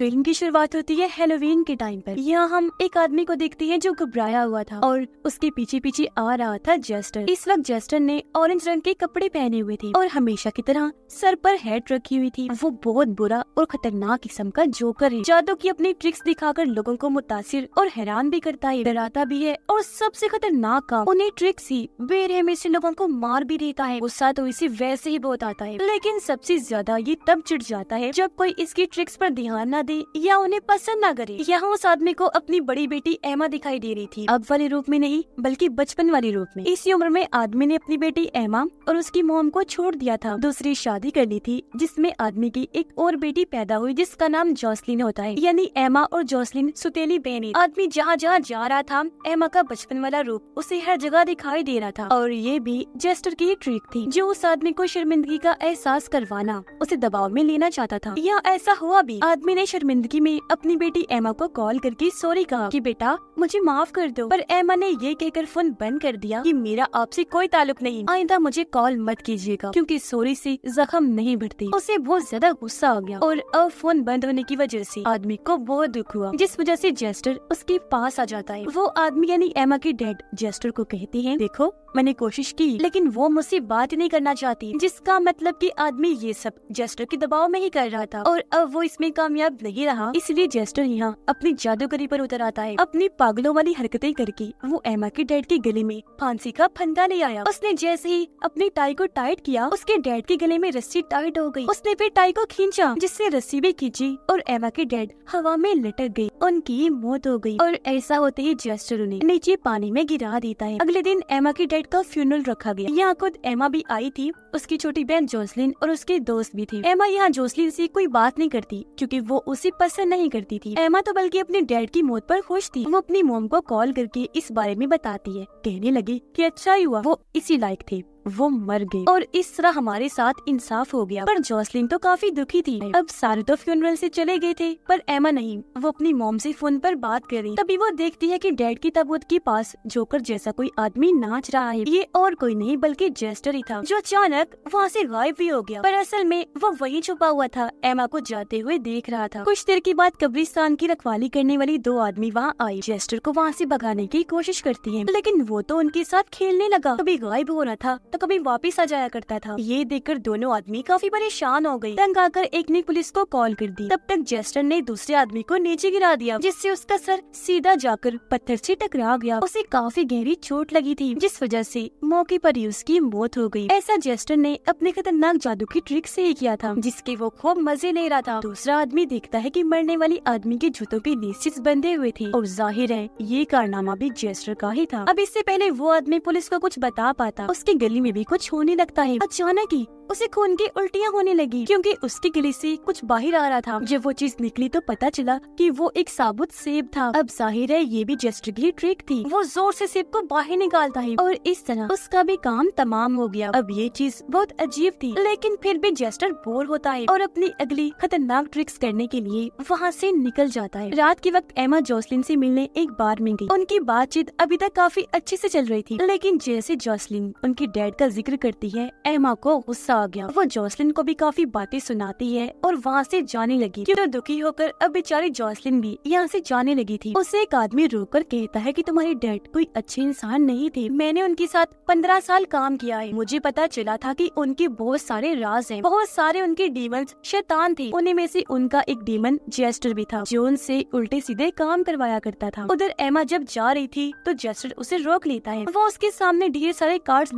Film की शुरुआत होती है हेलोवीन के टाइम पर। यहाँ हम एक आदमी को देखते हैं जो घबराया हुआ था और उसके पीछे पीछे आ रहा था जेस्टर इस वक्त जेस्टर ने ऑरेंज रंग के कपड़े पहने हुए थे और हमेशा की तरह सर पर हेड रखी हुई थी। वो बहुत बुरा और खतरनाक किस्म का जोकर है। जादू की अपनी ट्रिक्स दिखाकर लोगों को मुतासिर और हैरान भी करता है। डराता भी है और सबसे खतरनाक काम, उन्हें ट्रिक्स ही बेरहमी से लोगों को मार भी देता है। गुस्सा तो इसे वैसे ही बहुत आता है, लेकिन सबसे ज़्यादा ये तब चिढ़ जाता है जब कोई इसकी ट्रिक्स पर ध्यान न दे या उन्हें पसंद न करे। यहाँ उस आदमी को अपनी बड़ी बेटी एमा दिखाई दे रही थी। अब वाले रूप में नहीं, बल्कि बचपन वाले रूप में। इसी उम्र में आदमी ने अपनी बेटी एमा और उसकी मोम को छोड़ दिया था। दूसरी शादी कर ली थी, जिसमें आदमी की एक और बेटी पैदा हुई, जिसका नाम जॉसलिन होता है। यानी एमा और जॉसलिन सुतेली बहनी आदमी जहाँ जहाँ जा रहा था, एमा का बचपन वाला रूप उसे हर जगह दिखाई दे रहा था। और ये भी जेस्टर की ट्रिक थी, जो उस आदमी को शर्मिंदगी का एहसास करवाना, उसे दबाव में लेना चाहता था। या ऐसा हुआ भी, आदमी ने शर्मिंदगी में अपनी बेटी एमा को कॉल करके, सॉरी कहा कि बेटा, मुझे माफ़ कर दो। पर एमा ने ये कहकर फ़ोन बंद कर दिया कि मेरा आपसे कोई ताल्लुक नहीं। आइंदा मुझे कॉल मत कीजिएगा, क्योंकि सॉरी से जख्म नहीं बढ़ती। उसे बहुत ज़्यादा गुस्सा आ गया और अब फ़ोन बंद होने की वजह से आदमी को बहुत दुख हुआ, जिस वजह से जेस्टर उसके पास आ जाता है। वो आदमी यानी एमा के डैड जेस्टर को कहते हैं, देखो मैंने कोशिश की, लेकिन वो मुझसे बात नहीं करना चाहती, जिसका मतलब कि आदमी ये सब जेस्टर के दबाव में ही कर रहा था। और अब वो इसमें कामयाब नहीं रहा, इसलिए जेस्टर यहाँ अपनी जादूगरी पर उतर आता है। अपनी पागलों वाली हरकतें करके, वो एमा के डैड के गले में फांसी का फंदा ले आया। उसने जैसे ही अपनी टाई को टाइट किया, उसके डैड के गले में रस्सी टाइट हो गई। उसने फिर टाई को खींचा, जिससे रस्सी भी खींची, और एमा के डैड हवा में लटक गई उनकी मौत हो गई, और ऐसा होते ही जेस्टर उन्हें नीचे पानी में गिरा देता है। अगले दिन एमा के डैड का फ्यूनल रखा गया। यहाँ खुद एमा भी आई थी, उसकी छोटी बहन जोसलिन और उसके दोस्त भी थी। एमा यहाँ जोसलिन से कोई बात नहीं करती, क्योंकि वो उसे पसंद नहीं करती थी। एमा तो बल्कि अपने डैड की मौत पर खुश थी। वो अपनी मोम को कॉल करके इस बारे में बताती है। कहने लगी कि अच्छा ही हुआ, वो इसी लायक थे। वो मर गए और इस तरह हमारे साथ इंसाफ हो गया। पर जॉसलिन तो काफ़ी दुखी थी। अब सारे तो फ्यूनरल से चले गए थे, पर एमा नहीं। वो अपनी मोम से फ़ोन पर बात कर रही। तभी वो देखती है कि डैड की तबूत के पास जोकर जैसा कोई आदमी नाच रहा है। ये और कोई नहीं, बल्कि जेस्टर ही था, जो अचानक वहाँ से गायब भी हो गया। पर असल में वो वही छुपा हुआ था। एमा को जाते हुए देख रहा था। कुछ देर के बाद कब्रिस्तान की रखवाली करने वाली दो आदमी वहाँ आई जेस्टर को वहाँ से भगाने की कोशिश करती है, लेकिन वो तो उनके साथ खेलने लगा। कभी गायब हो रहा था। तो कभी वापिस आ जाया करता था। ये देखकर दोनों आदमी काफ़ी परेशान हो गई तंग आकर एक ने पुलिस को कॉल कर दी। तब तक जेस्टर ने दूसरे आदमी को नीचे गिरा दिया, जिससे उसका सर सीधा जाकर पत्थर से टकरा गया। उसे काफ़ी गहरी चोट लगी थी, जिस वजह से मौके पर ही उसकी मौत हो गई। ऐसा जेस्टर ने अपने खतरनाक जादू की ट्रिक से ही किया था, जिसके वो खूब मज़े ले रहा था। दूसरा आदमी देखता है कि मरने वाली आदमी के जूतों के नीचे बंधे हुए थे, और ज़ाहिर है, ये कारनामा भी जेस्टर का ही था। अब इससे पहले वो आदमी पुलिस को कुछ बता पाता। उसकी गली में भी कुछ होने लगता है। अचानक ही उसे खून की उल्टियाँ होने लगी, क्योंकि उसकी गिली से कुछ बाहर आ रहा था। जब वो चीज़ निकली तो पता चला कि वो एक साबुत सेब था। अब ज़ाहिर है ये भी जेस्टर की ट्रिक थी। वो ज़ोर से सेब को बाहर निकालता है और इस तरह उसका भी काम तमाम हो गया। अब ये चीज़ बहुत अजीब थी, लेकिन फिर भी जेस्टर बोर होता है और अपनी अगली खतरनाक ट्रिक्स करने के लिए वहाँ से निकल जाता है। रात के वक्त एमा जोसलिन से मिलने एक बार में गई। उनकी बातचीत अभी तक काफ़ी अच्छे से चल रही थी, लेकिन जैसे जोसलिन उनकी डैड का ज़िक्र करती है एमा को गुस्सा आ गया। वो जॉसलिन को भी काफ़ी बातें सुनाती है और वहाँ से जाने लगी। तो दुखी होकर अब बेचारी जॉसलिन भी यहाँ से जाने लगी थी। उसे एक आदमी रोककर कहता है कि तुम्हारे डैड कोई अच्छे इंसान नहीं थे। मैंने उनके साथ पंद्रह साल काम किया है। मुझे पता चला था कि उनके बहुत सारे राज है। बहुत सारे उनके डीमन शैतान थे। उन्हीं में से उनका एक डीमन जेस्टर भी था, जो उनसे उल्टे सीधे काम करवाया करता था। उधर एमा जब जा रही थी तो जेस्टर उसे रोक लेता है। वो उसके सामने ढेर सारे कार्ड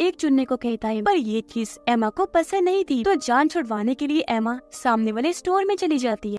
एक चुनने को कहता है, पर ये चीज़ एमा को पसंद नहीं थी। तो जान छुड़वाने के लिए एमा सामने वाले स्टोर में चली जाती है।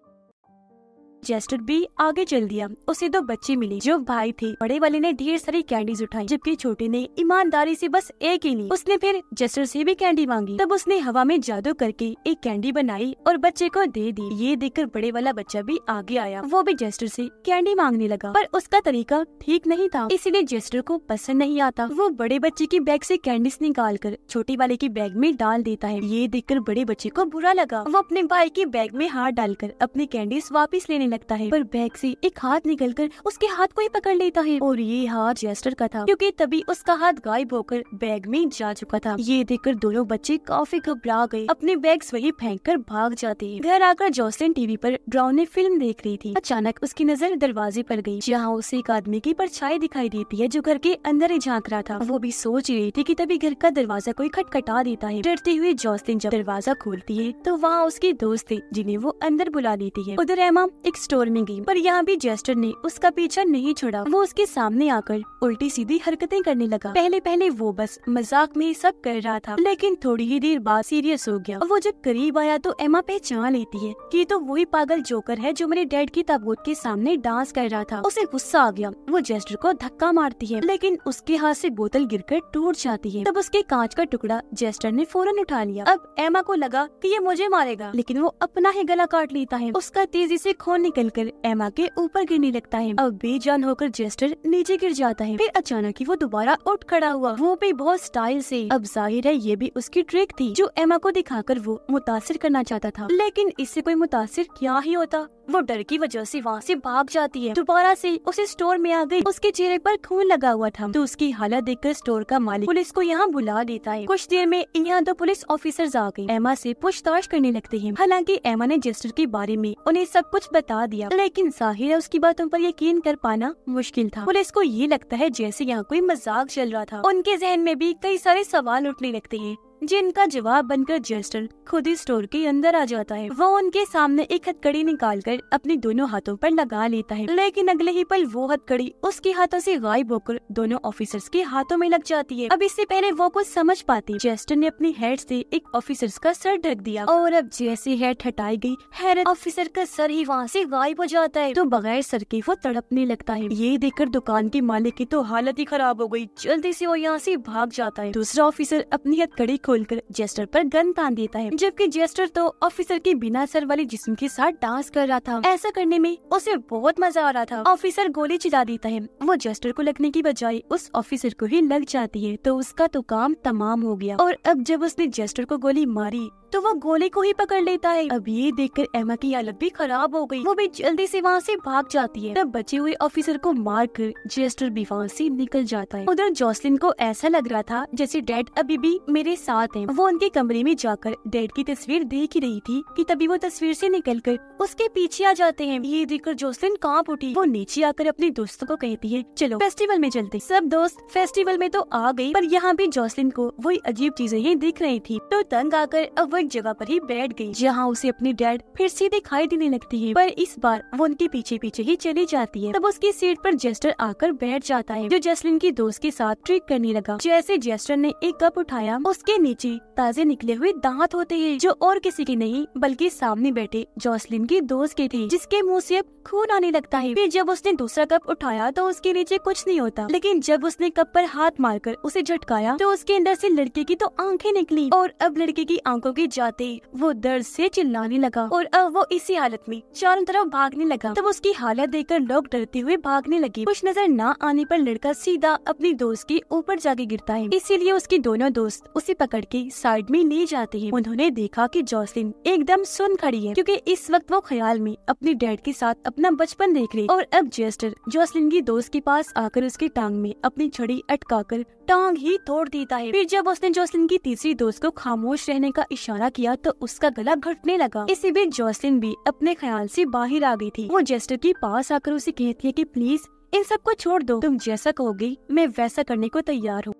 जेस्टर भी आगे चल दिया। उसे दो बच्चे मिले जो भाई थे। बड़े वाले ने ढेर सारी कैंडीज उठाई, जबकि छोटे ने ईमानदारी से बस एक ही ली। उसने फिर जेस्टर से भी कैंडी मांगी। तब उसने हवा में जादू करके एक कैंडी बनाई और बच्चे को दे दी। ये देखकर बड़े वाला बच्चा भी आगे आया। वो भी जेस्टर से कैंडी मांगने लगा। पर उसका तरीका ठीक नहीं था। इसीलिए जेस्टर को पसंद नहीं आता। वो बड़े बच्चे की बैग से कैंडीज निकाल कर छोटे वाले की बैग में डाल देता है। ये देखकर बड़े बच्चे को बुरा लगा। वो अपने भाई की बैग में हाथ डालकर अपनी कैंडीज वापिस लेने लगता है। पर बैग से एक हाथ निकलकर उसके हाथ को ही पकड़ लेता है। और ये हाथ जेस्टर का था, क्योंकि तभी उसका हाथ गायब होकर बैग में जा चुका था। ये देखकर दोनों बच्चे काफ़ी घबरा गए। अपने बैग्स वही फेंक कर भाग जाते हैं। घर आकर जॉसलिन टीवी पर ब्राउन फ़िल्म देख रही थी। अचानक उसकी नज़र दरवाजे पर गई, जहाँ उसे एक आदमी की परछाई दिखाई देती है, जो घर के अंदर ही झाँक रहा था। वो भी सोच रही थी कि तभी घर का दरवाज़ा कोई खटखटा देता है। डरते हुए जॉसलिन जब दरवाज़ा खोलती है तो वहाँ उसकी दोस्त थी, जिन्हें वो अंदर बुला लेती है। उधर एमा एक स्टोर में गई, पर यहाँ भी जेस्टर ने उसका पीछा नहीं छोड़ा। वो उसके सामने आकर उल्टी सीधी हरकतें करने लगा। पहले पहले वो बस मज़ाक में सब कर रहा था, लेकिन थोड़ी ही देर बाद सीरियस हो गया। वो जब करीब आया तो एमा पहचान लेती है कि तो वही पागल जोकर है जो मेरे डैड की ताबूत के सामने डांस कर रहा था। उसे गुस्सा आ गया। वो जेस्टर को धक्का मारती है, लेकिन उसके हाथ से बोतल गिरकर टूट जाती है। तब उसके कांच का टुकड़ा जेस्टर ने फ़ौरन उठा लिया। अब एमा को लगा कि ये मुझे मारेगा, लेकिन वो अपना ही गला काट लेता है। उसका तेज़ी से खून निकल कर एमा के ऊपर गिरने लगता है। अब बेजान होकर जेस्टर नीचे गिर जाता है। फिर अचानक ही वो दोबारा उठ खड़ा हुआ। वो भी बहुत स्टाइल से। अब ज़ाहिर है ये भी उसकी ट्रिक थी, जो एमा को दिखाकर वो मुतासर करना चाहता था। लेकिन इससे कोई मुतासर क्या ही होता? वो डर की वजह से वहाँ से भाग जाती है। दोबारा से उसे स्टोर में आ गई। उसके चेहरे पर खून लगा हुआ था। तो उसकी हालत देखकर स्टोर का मालिक पुलिस को यहाँ बुला देता है। कुछ देर में यहाँ दो पुलिस ऑफिसर आ गए एमा से पूछताछ करने लगते हैं। हालाँकि एमा ने जेस्टर के बारे में उन्हें सब कुछ बता दिया। लेकिन ज़ाहिर है उसकी बातों पर यकीन कर पाना मुश्किल था। पुलिस को ये लगता है जैसे यहाँ कोई मज़ाक चल रहा था। उनके जहन में भी कई सारे सवाल उठने लगते हैं। जिनका जवाब बनकर जेस्टर खुद ही स्टोर के अंदर आ जाता है। वो उनके सामने एक हथकड़ी निकाल कर अपने दोनों हाथों पर लगा लेता है। लेकिन अगले ही पल वो हथकड़ी उसके हाथों से गायब होकर दोनों ऑफिसर्स के हाथों में लग जाती है। अब इससे पहले वो कुछ समझ पाती। जेस्टर ने अपनी हेड से एक ऑफिसर्स का सर ढक दिया। और अब जैसे हेड हटाई गई, हैरत ऑफिसर का सर ही वहाँ से गायब हो जाता है। तो बगैर सर के वो तड़पने लगता है। ये देखकर दुकान के मालिक की तो हालत ही खराब हो गई। जल्दी से वो यहाँ से भाग जाता है। दूसरा ऑफिसर अपनी हथकड़ी खोलकर जेस्टर पर गन तान देता है। जबकि जेस्टर तो ऑफिसर के बिना सर वाले जिस्म के साथ डांस कर रहा था। ऐसा करने में उसे बहुत मज़ा आ रहा था। ऑफिसर गोली चला देता है। वो जेस्टर को लगने की बजाय उस ऑफिसर को ही लग जाती है। तो उसका तो काम तमाम हो गया। और अब जब उसने जेस्टर को गोली मारी तो वो गोली को ही पकड़ लेता है। अब ये देखकर एमा की हालत भी खराब हो गई। वो भी जल्दी से वहाँ से भाग जाती है। तब बचे हुए ऑफिसर को मार कर जेस्टर भी वहाँ से निकल जाता है। उधर जॉसलिन को ऐसा लग रहा था जैसे डैड अभी भी मेरे साथ हैं। वो उनके कमरे में जाकर डैड की तस्वीर देख ही रही थी कि तभी वो तस्वीर से निकलकर उसके पीछे आ जाते हैं। ये देखकर जॉसलिन काँप उठी, वो नीचे आकर अपने दोस्तों को कहती है, चलो फेस्टिवल में चलते। सब दोस्त फेस्टिवल में तो आ गई पर यहाँ भी जॉसलिन को वही अजीब चीज़ें ही दिख रही थी। तो तंग आकर अब वो एक जगह पर ही बैठ गई, जहाँ उसे अपनी डैड फिर से दिखाई देने लगती है। पर इस बार वो उनके पीछे पीछे ही चली जाती है। तब उसकी सीट पर जेस्टर आकर बैठ जाता है, जो जसलिन की दोस्त के साथ ट्रिक करने लगा। जैसे जेस्टर ने एक कप उठाया, उसके नीचे ताजे निकले हुए दांत होते हैं, जो और किसी के नहीं, बल्कि सामने बैठे जॉसलिन की दोस्त के थे, जिसके मुँह से अब खून आने लगता है। फिर जब उसने दूसरा कप उठाया तो उसके नीचे कुछ नहीं होता। लेकिन जब उसने कप पर हाथ मारकर उसे झटकाया तो उसके अंदर से लड़के की तो आँखें निकली और अब लड़के की आँखों के जाते वो दर्द से चिल्लाने लगा और अब वो इसी हालत में चारों तरफ़ भागने लगा। तब उसकी हालत देखकर लोग डरते हुए भागने लगे। कुछ नज़र न आने पर लड़का सीधा अपनी दोस्त के ऊपर जाके गिरता है। इसीलिए उसके दोनों दोस्त उसे पकड़ के साइड में ले जाते हैं। उन्होंने देखा कि जॉसलिन एकदम सुन खड़ी है, क्योंकि इस वक्त वो ख्याल में अपने डैड के साथ अपना बचपन देख रही और अब जेस्टर, जॉसलिन की दोस्त के पास आकर उसकी टांग में अपनी छड़ी अटकाकर टांग ही तोड़ देता है। फिर जब उसने जॉसलिन की तीसरी दोस्त को खामोश रहने का इशारा किया तो उसका गला घटने लगा। इसी बीच जॉसलिन भी अपने ख्याल से बाहर आ गई थी। वो जेस्टर के पास आकर उसे कहती है कि, प्लीज़, इन सबको छोड़ दो। तुम जैसा कहोगी, मैं वैसा करने को तैयार हूँ।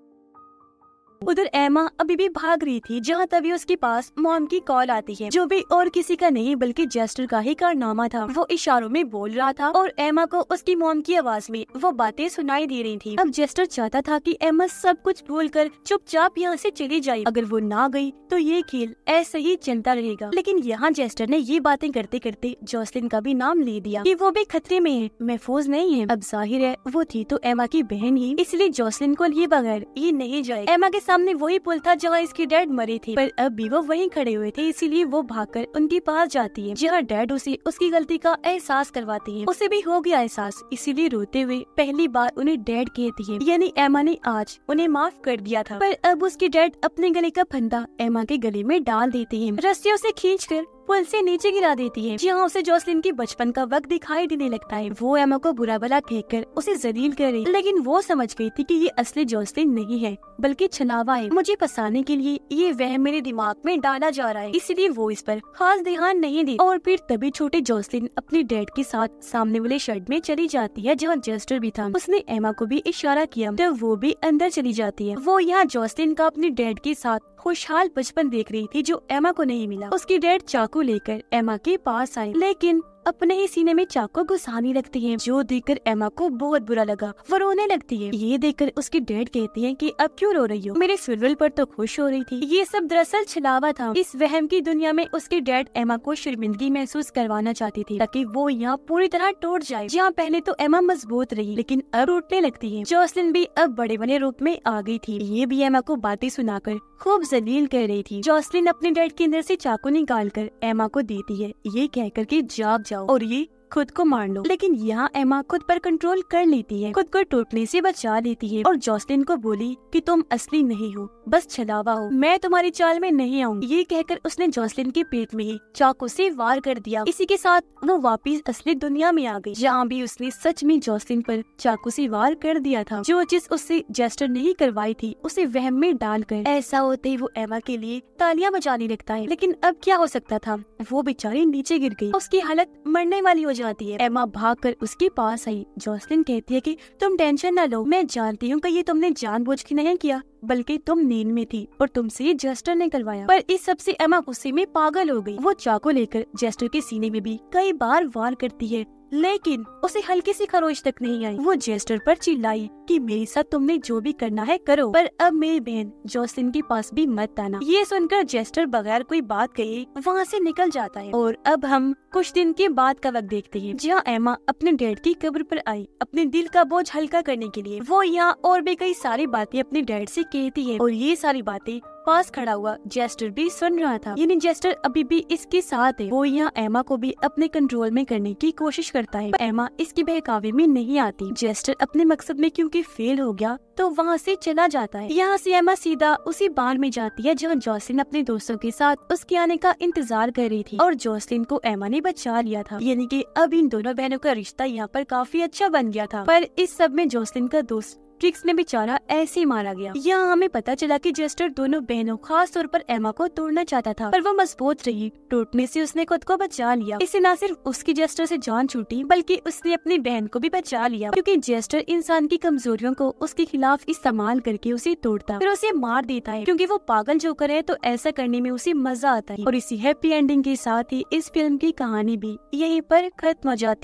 उधर एमा अभी भी भाग रही थी, जहाँ तभी उसके पास मॉम की कॉल आती है, जो भी और किसी का नहीं, बल्कि जेस्टर का ही कारनामा था। वो इशारों में बोल रहा था और एमा को उसकी मॉम की आवाज़ में वो बातें सुनाई दे रही थी। अब जेस्टर चाहता था कि एमा सब कुछ भूल कर चुपचाप यहाँ से चली जाए। अगर वो ना गई तो ये खेल ऐसे ही चलता रहेगा। लेकिन यहाँ जेस्टर ने ये बातें करते करते जॉसलिन का भी नाम ले दिया कि वो भी खतरे में है, महफूज नहीं है। अब ज़ाहिर है, वो थी तो एमा की बहन ही, इसलिए जॉसलिन को लिए बगैर ये नहीं जाए। एमा के सामने वही पुल था जहाँ इसकी डैड मरी थी, पर अब वो वहीं खड़े हुए थे, इसीलिए वो भागकर उनके पास जाती है, जहाँ डैड उसे उसकी गलती का एहसास करवाती है। उसे भी हो गया एहसास, इसीलिए रोते हुए पहली बार उन्हें डैड कहती है, यानी एमा ने आज उन्हें माफ़ कर दिया था। पर अब उसकी डैड अपने गले का फंदा एमा के गले में डाल देती है। रस्सियों से खींच कर पुल से नीचे गिरा देती है। जहाँ उसे जॉसलिन की बचपन का वक्त दिखाई देने लगता है। वो एमा को बुरा भला कहकर उसे जलील कर रही लेकिन वो समझ गई थी कि ये असली जॉसलिन नहीं है, बल्कि छलावा है। मुझे फंसाने के लिए ये वह मेरे दिमाग में डाला जा रहा है। इसलिए वो इस पर खास ध्यान नहीं दी। और फिर तभी छोटे जॉसलिन अपने डैड के साथ सामने वाले शर्ट में चली जाती है, जहाँ जेस्टर भी था। उसने एमा को भी इशारा किया तो वो भी अंदर चली जाती है। वो यहाँ जॉसलिन का अपने डैड के साथ खुशहाल बचपन देख रही थी जो एमा को नहीं मिला। उसकी डैड चाकू लेकर एमा के पास आई। लेकिन अपने ही सीने में चाकू घुसाने लगती है, जो देखकर एमा को बहुत बुरा लगा। वो रोने लगती है। ये देखकर उसकी डैड कहती है कि, अब क्यों रो रही हो? मेरे फेयरवेल पर तो खुश हो रही थी। ये सब दरअसल छलावा था। इस वहम की दुनिया में उसके डैड एमा को शर्मिंदगी महसूस करवाना चाहती थी, ताकि वो यहाँ पूरी तरह टूट जाए। जहाँ पहले तो एमा मज़बूत रही, लेकिन अब टूटने लगती है। जोसलिन भी अब बड़े बड़े रूप में आ गई थी। ये भी एमा को बातें सुनाकर खूब जलील कर रही थी। जोसलिन अपने डैड के अंदर से चाकू निकाल कर एमा को देती है। ये कहकर के, जाग जाओ और ये खुद को मार लो। लेकिन यहाँ एमा खुद पर कंट्रोल कर लेती है। खुद को टूटने से बचा लेती है। और जॉसलिन को बोली कि तुम असली नहीं हो, बस छलावा हो। मैं तुम्हारी चाल में नहीं आऊँगी ये कहकर उसने जॉसलिन के पेट में ही चाकू से वार कर दिया। इसी के साथ वो वापिस असली दुनिया में आ गई, जहाँ भी उसने सच में जॉसलिन पर चाकू से वार कर दिया था। जो चीज़ उससे जेस्टर नहीं करवाई थी, उसे वहम में डालकर ऐसा होते ही वो एमा के लिए तालियाँ बजाने लगता है। लेकिन अब क्या हो सकता था? वो बेचारी नीचे गिर गई। उसकी हालत मरने वाली हो जाती है। एमा भाग कर उसके पास आई। जॉसलिन कहती है कि, तुम टेंशन न लो, मैं जानती हूँ कि ये तुमने जानबूझ के नहीं किया, बल्कि तुम नींद में थी और तुमसे जेस्टर ने करवाया। पर इस सबसे एमा गुस्से में पागल हो गई। वो चाकू लेकर जेस्टर के सीने में भी कई बार वार करती है। लेकिन उसे हल्की सी खरोच तक नहीं आई। वो जेस्टर पर चिल्लाई कि मेरे साथ तुमने जो भी करना है करो। पर अब मेरी बहन जोसिन के पास भी मत आना। ये सुनकर जेस्टर बगैर कोई बात कहे वहाँ से निकल जाता है। और अब हम कुछ दिन के बाद का वक्त देखते हैं। जहाँ एमा अपने डैड की कब्र पर आई, अपने दिल का बोझ हल्का करने के लिए। वो यहाँ और भी कई सारी बातें अपने डैड से कहती है। और ये सारी बातें पास खड़ा हुआ जेस्टर भी सुन रहा था। यानी जेस्टर अभी भी इसके साथ है। वो यहाँ एमा को भी अपने कंट्रोल में करने की कोशिश करता है। एमा इसके बहकावे में नहीं आती। जेस्टर अपने मकसद में क्योंकि फेल हो गया तो वहाँ से चला जाता है। यहाँ से एमा सीधा उसी बार में जाती है जहाँ जॉसलिन अपने दोस्तों के साथ उसके आने का इंतज़ार कर रही थी। और जॉसलिन को एमा ने बचा लिया था। यानी कि अब इन दोनों बहनों का रिश्ता यहाँ पर काफ़ी अच्छा बन गया था। पर इस सब में जॉसलिन का दोस्त ट्रिक्स ने बेचारा ऐसे ही मारा गया। यहाँ हमें पता चला कि जेस्टर दोनों बहनों, खास तौर पर एमा को तोड़ना चाहता था, पर वो मज़बूत रही। टूटने से उसने खुद को बचा लिया। इससे न सिर्फ़ उसकी जेस्टर से जान छूटी, बल्कि उसने अपनी बहन को भी बचा लिया, क्योंकि जेस्टर इंसान की कमजोरियों को उसके खिलाफ इस्तेमाल करके उसे तोड़ता, फिर उसे मार देता है, क्यूँकी वो पागल जोकर है तो ऐसा करने में उसे मज़ा आता है। और इसी हैप्पी एंडिंग के साथ ही इस फ़िल्म की कहानी भी यही पर खत्म हो जाती